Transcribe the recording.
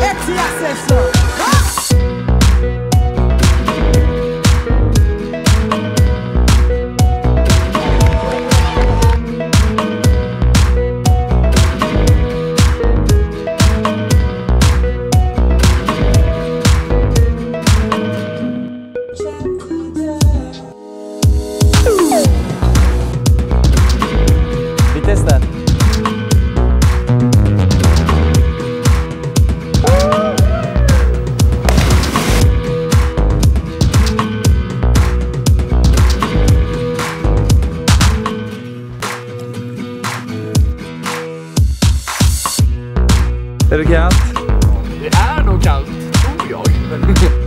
Eti acessão. Är det kallt? Det är nog kallt, tror jag.